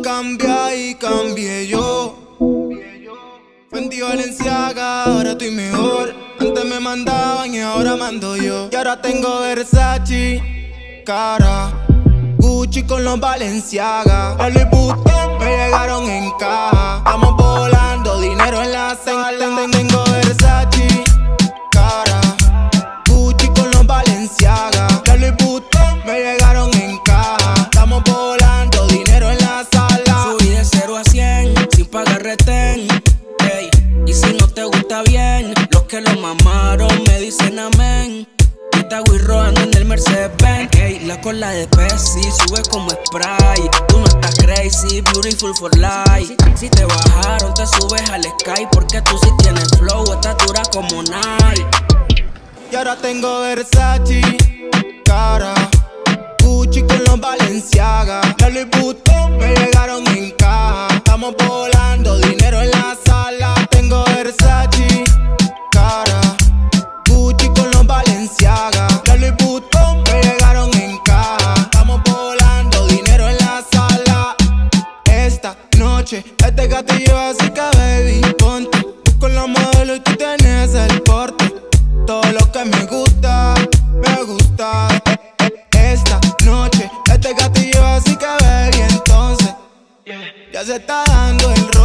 cambia y cambié yo. Fendi Valenciaga, ahora estoy mejor. Antes me mandaban y ahora mando yo. Y ahora tengo Versace, cara. Gucci con los Valenciaga. A Vuitton me llegaron en caja. Estamos volando, dinero en la sala. Tengo retén. Y si no te gusta bien, los que lo mamaron me dicen amén. Esta Roja ando en el Mercedes Benz. Ey, la cola de Pepsi sube como spray. Tú no estás crazy, beautiful for life. Si te bajaron, te subes al sky. Porque tú sí tienes flow, estatura como Nike. Y ahora tengo Versace, cara. Gucci con los Valenciaga. La Louis Vuitton me llegaron en caja. Estamos volando, Dinero en la sala, tengo Versace, cara, Gucci con los Balenciaga, la Louis Vuitton me llegaron en caja. Estamos volando dinero en la sala. Esta noche, este gatillo así que baby, ponte con los modelo y tú tienes el corte, Todo lo que me gusta, me gusta. Esta noche, este gatillo así que baby, entonces ya se está dando el rol.